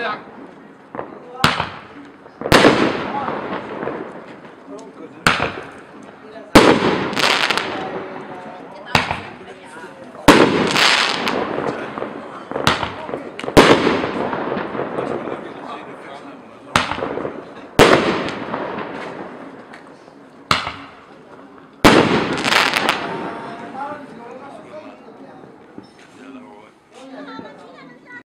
เลือก